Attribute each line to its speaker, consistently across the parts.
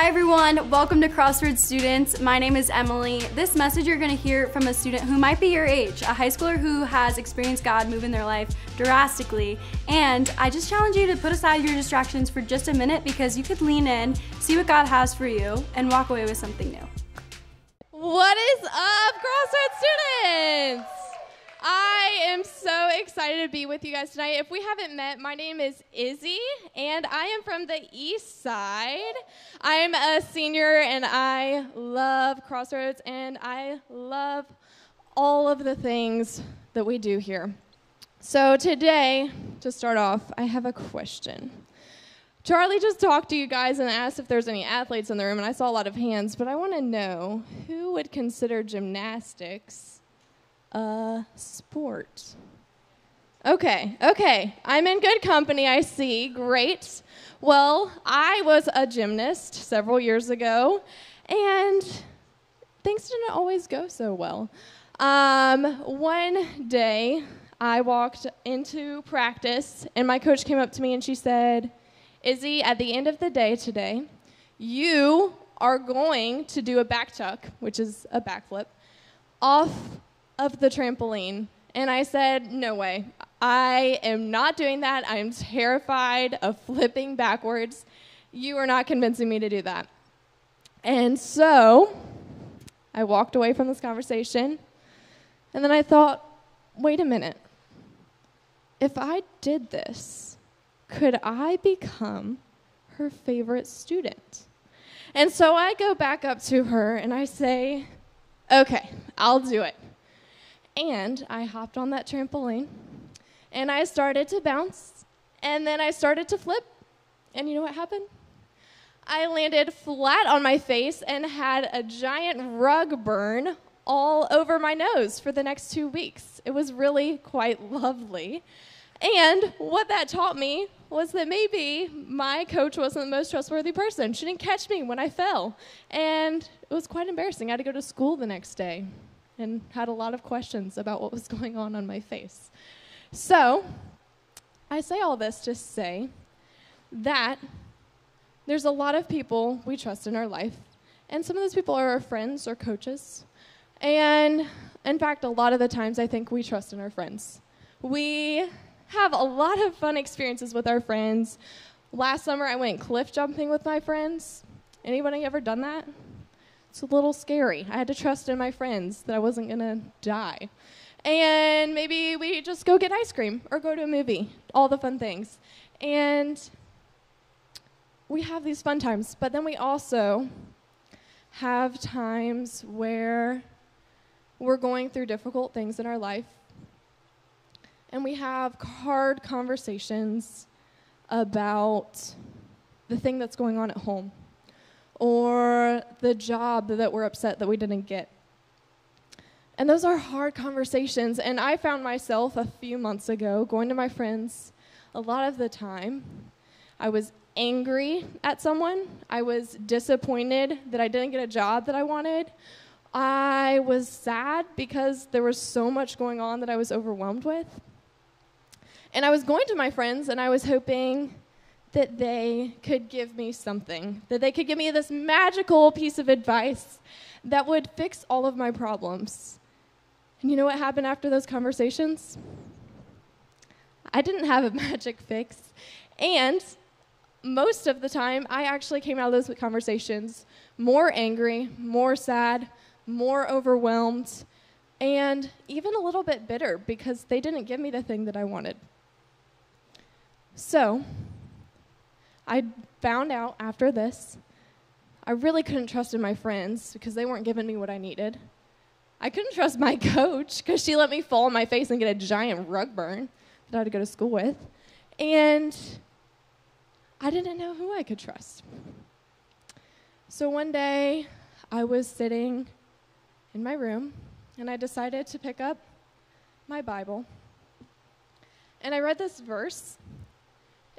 Speaker 1: Hi everyone, welcome to Crossroads students. My name is Emily. This message you're going to hear from a student who might be your age, a high schooler who has experienced God move in their life drastically. And I just challenge you to put aside your distractions for just a minute because you could lean in, see what God has for you, and walk away with something new.
Speaker 2: What is up, Crossroads students? I am so excited to be with you guys tonight. If we haven't met, my name is Izzie, and I am from the East Side. I'm a senior, and I love Crossroads, and I love all of the things that we do here. So, today, to start off, I have a question. Charlie just talked to you guys and asked if there's any athletes in the room, and I saw a lot of hands, but I want to know who would consider gymnastics a sport. Okay, okay. I'm in good company, I see. Great. Well, I was a gymnast several years ago, and things didn't always go so well. Um, one day, I walked into practice, and my coach came up to me and she said, Izzie, at the end of the day today, you are going to do a back tuck, which is a backflip, off of the trampoline. And I said, No way. I am not doing that. I am terrified of flipping backwards. You are not convincing me to do that. And so I walked away from this conversation. And then I thought, wait a minute. If I did this, could I become her favorite student? And so I go back up to her and I say, okay, I'll do it. And I hopped on that trampoline and I started to bounce and then I started to flip. And you know what happened? I landed flat on my face and had a giant rug burn all over my nose for the next two weeks. It was really quite lovely. And what that taught me was that maybe my coach wasn't the most trustworthy person. She didn't catch me when I fell. And it was quite embarrassing. I had to go to school the next day and had a lot of questions about what was going on on my face. So, I say all this to say that there's a lot of people we trust in our life, and some of those people are our friends or coaches. And in fact, a lot of the times I think we trust in our friends. We have a lot of fun experiences with our friends. Last summer I went cliff jumping with my friends. Anybody ever done that? It's a little scary. I had to trust in my friends that I wasn't going to die. And maybe we just go get ice cream or go to a movie, all the fun things. And we have these fun times, but then we also have times where we're going through difficult things in our life and we have hard conversations about the thing that's going on at home or the job that we're upset that we didn't get. And those are hard conversations. And I found myself a few months ago going to my friends a lot of the time. I was angry at someone. I was disappointed that I didn't get a job that I wanted. I was sad because there was so much going on that I was overwhelmed with. And I was going to my friends and I was hoping that they could give me something, that they could give me this magical piece of advice that would fix all of my problems. And you know what happened after those conversations? I didn't have a magic fix. And most of the time, I actually came out of those conversations more angry, more sad, more overwhelmed, and even a little bit bitter because they didn't give me the thing that I wanted. So, I found out after this, I really couldn't trust in my friends because they weren't giving me what I needed. I couldn't trust my coach because she let me fall on my face and get a giant rug burn that I had to go to school with. And I didn't know who I could trust. So one day, I was sitting in my room and I decided to pick up my Bible. And I read this verse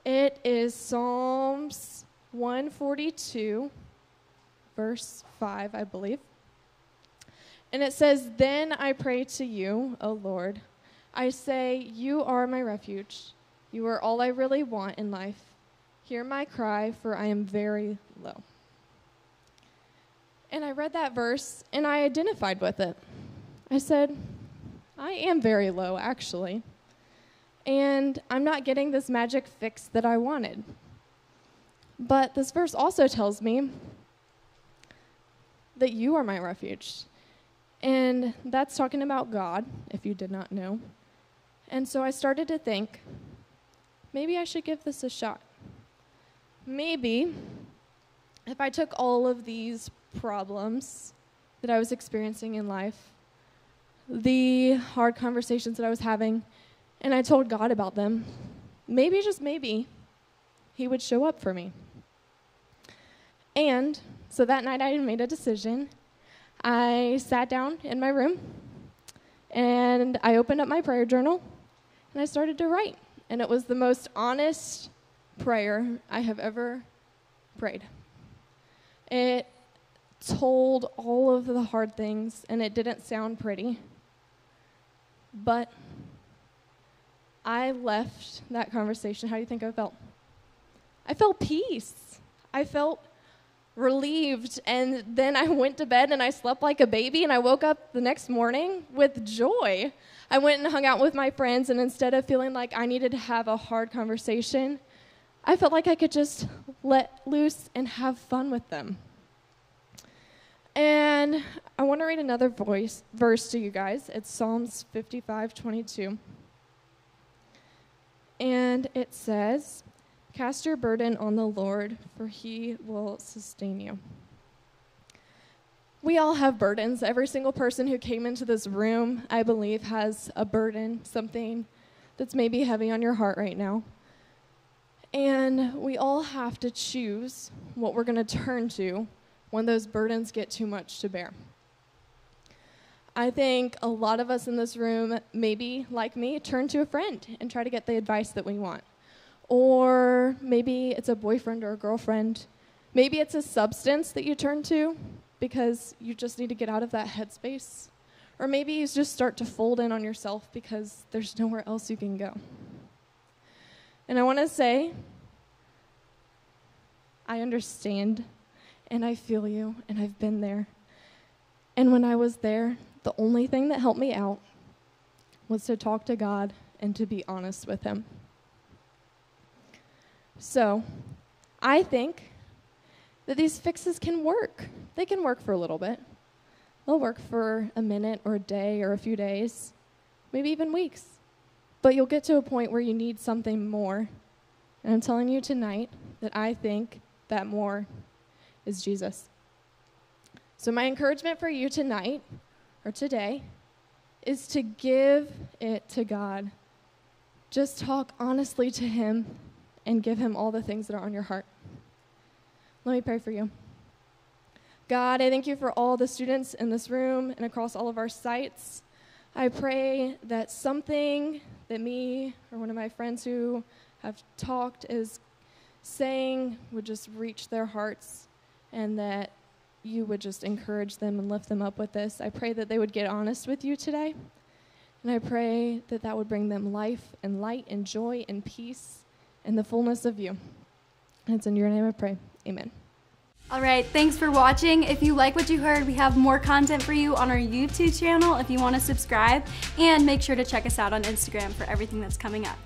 Speaker 2: it is Psalms 142, verse 5, I believe. And it says, Then I pray to you, O Lord. I say, You are my refuge. You are all I really want in life. Hear my cry, for I am very low. And I read that verse and I identified with it. I said, I am very low, actually. And I'm not getting this magic fix that I wanted. But this verse also tells me that you are my refuge. And that's talking about God, if you did not know. And so I started to think maybe I should give this a shot. Maybe if I took all of these problems that I was experiencing in life, the hard conversations that I was having, and I told God about them, maybe, just maybe, He would show up for me. And so that night I made a decision. I sat down in my room and I opened up my prayer journal and I started to write. And it was the most honest prayer I have ever prayed. It told all of the hard things, and it didn't sound pretty. But I left that conversation. How do you think I felt? I felt peace. I felt relieved. And then I went to bed and I slept like a baby, and I woke up the next morning with joy. I went and hung out with my friends, and instead of feeling like I needed to have a hard conversation, I felt like I could just let loose and have fun with them. And I want to read another voice verse to you guys. It's Psalms 55 22. And it says, Cast your burden on the Lord, for he will sustain you. We all have burdens. Every single person who came into this room, I believe, has a burden, something that's maybe heavy on your heart right now. And we all have to choose what we're going to turn to when those burdens get too much to bear. I think a lot of us in this room, maybe like me, turn to a friend and try to get the advice that we want. Or maybe it's a boyfriend or a girlfriend. Maybe it's a substance that you turn to because you just need to get out of that headspace. Or maybe you just start to fold in on yourself because there's nowhere else you can go. And I want to say, I understand and I feel you and I've been there. And when I was there, the only thing that helped me out was to talk to God and to be honest with Him. So, I think that these fixes can work. They can work for a little bit. They'll work for a minute or a day or a few days, maybe even weeks. But you'll get to a point where you need something more. And I'm telling you tonight that I think that more is Jesus. So, my encouragement for you tonight or today is to give it to God. Just talk honestly to Him and give Him all the things that are on your heart. Let me pray for you. God, I thank you for all the students in this room and across all of our sites. I pray that something that me or one of my friends who have talked is saying would just reach their hearts and that you would just encourage them and lift them up with this. I pray that they would get honest with you today. And I pray that that would bring them life and light and joy and peace and the fullness of you. And it's in your name I pray. Amen.
Speaker 1: All right, thanks for watching. If you like what you heard, we have more content for you on our YouTube channel if you want to subscribe. And make sure to check us out on Instagram for everything that's coming up.